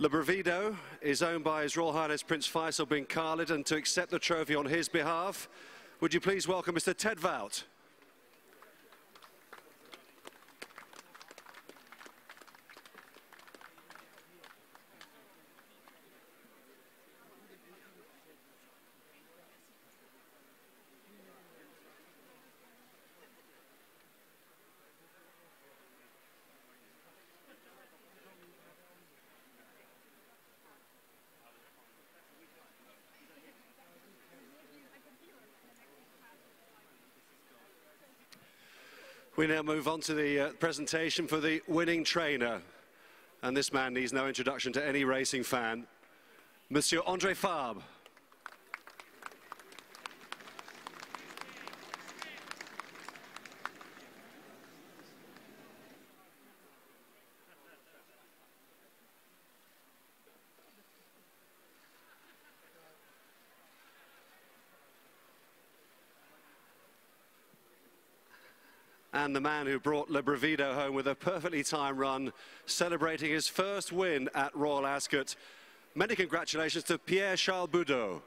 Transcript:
Le is owned by His Royal Highness Prince Faisal bin Khalid and to accept the trophy on his behalf, would you please welcome Mr Ted Voute. We now move on to the uh, presentation for the winning trainer. And this man needs no introduction to any racing fan. Monsieur Andre Fabre. And the man who brought Le Brivido home with a perfectly timed run, celebrating his first win at Royal Ascot. Many congratulations to Pierre Charles Boudot.